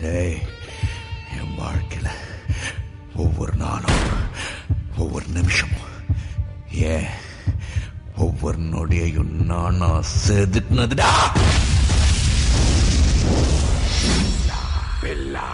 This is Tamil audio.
டேய் என் வாழ்க்கையில் ஒவ்வொரு நாளும் ஒவ்வொரு நிமிஷமும் ஏன் ஒவ்வொரு நொடியையும் நானா செதுக்குனதுடா? பெல்லா.